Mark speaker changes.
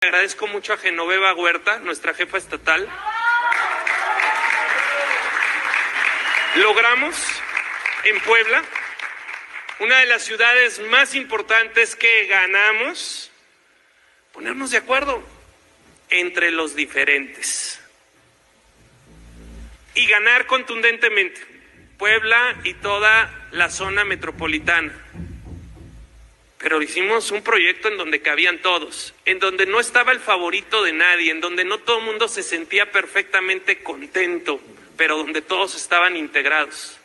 Speaker 1: Agradezco mucho a Genoveva Huerta, nuestra jefa estatal. Logramos en Puebla, una de las ciudades más importantes que ganamos, ponernos de acuerdo entre los diferentes y ganar contundentemente Puebla y toda la zona metropolitana. Pero hicimos un proyecto en donde cabían todos, en donde no estaba el favorito de nadie, en donde no todo el mundo se sentía perfectamente contento, pero donde todos estaban integrados.